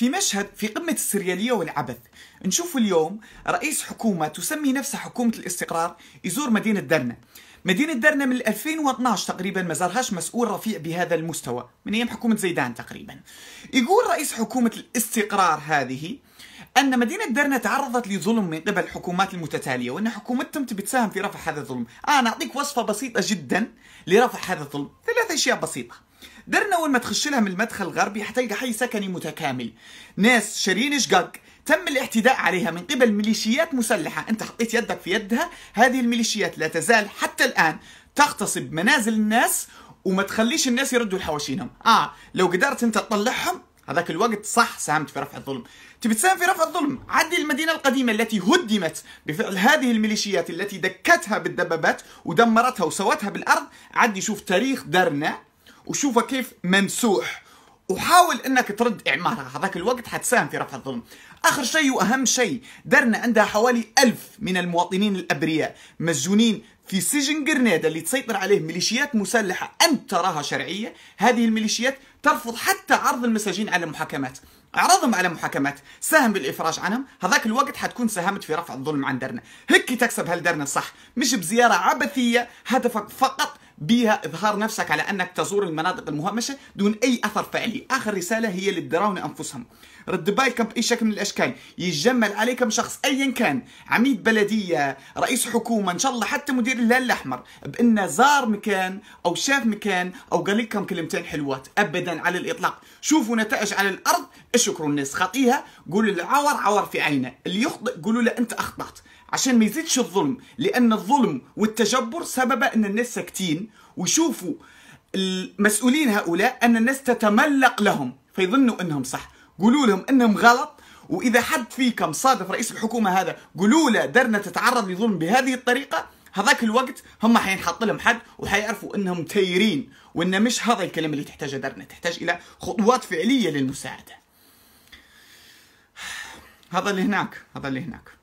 في مشهد في قمة السريالية والعبث. نشوف اليوم رئيس حكومة تسمي نفسها حكومة الاستقرار يزور مدينة درنا. مدينة درنا من 2012 تقريبا ما زارهاش مسؤول رفيع بهذا المستوى من أيام حكومة زيدان تقريبا. يقول رئيس حكومة الاستقرار هذه أن مدينة درنا تعرضت لظلم من قبل الحكومات المتتالية وأن حكومتهم تبي تساهم في رفع هذا الظلم. آه نعطيك وصفة بسيطة جدا لرفع هذا الظلم. ثلاث أشياء بسيطة. درنا أول ما تخش لها من المدخل الغربي حتلقى حي سكني متكامل. ناس شارين شقق تم الاعتداء عليها من قبل ميليشيات مسلحة. أنت حطيت يدك في يدها. هذه الميليشيات لا تزال حتى الآن تغتصب منازل الناس وما تخليش الناس يردوا لحواشينهم. آه لو قدرت أنت تطلعهم هذاك الوقت صح ساهمت في رفع الظلم. تبي تساهم في رفع الظلم؟ عدي المدينة القديمة التي هدمت بفعل هذه الميليشيات التي دكتها بالدبابات ودمرتها وسوتها بالأرض. عدي شوف تاريخ درنا. وشوفها كيف ممسوح. وحاول إنك ترد اعمارها هذاك الوقت حتساهم في رفع الظلم. آخر شيء وأهم شيء درنا عندها حوالي ألف من المواطنين الأبرياء مسجونين في سجن قرنيدة اللي تسيطر عليه ميليشيات مسلحة. أنت تراها شرعية. هذه الميليشيات ترفض حتى عرض المساجين على محاكمات اعرضهم على محاكمات. ساهم بالإفراج عنهم. هذاك الوقت حتكون ساهمت في رفع الظلم عن درنا. هيك تكسب هالدرنا صح. مش بزيارة عبثية هدفك فقط بها إظهار نفسك على أنك تزور المناطق المهمشة دون أي أثر فعلي. آخر رسالة هي للدراون أنفسهم رد بالكم بأي شكل من الأشكال. يجمل عليكم شخص أيا كان. عميد بلدية رئيس حكومة إن شاء الله حتى مدير الهلال الأحمر. بأنه زار مكان أو شاف مكان أو قال لكم كلمتين حلوات. أبدا على الإطلاق. شوفوا نتائج على الأرض. اشكروا الناس. خطيها. قولوا العور عور في عينه. اللي يخطئ قولوا له أنت أخطأت. عشان ما يزيدش الظلم. لأن الظلم والتجبر سببه أن الناس ساكتين. ويشوفوا المسؤولين هؤلاء أن الناس تتملق لهم فيظنوا أنهم صح قولوا لهم أنهم غلط وإذا حد فيكم صادف رئيس الحكومة هذا قولوا له درنا تتعرض لظلم بهذه الطريقة هذاك الوقت هم حينحط لهم حد وحيعرفوا إنهم تايرين وإن مش هذا الكلام اللي تحتاجه درنا تحتاج إلى خطوات فعلية للمساعدة. هذا اللي هناك هذا اللي هناك.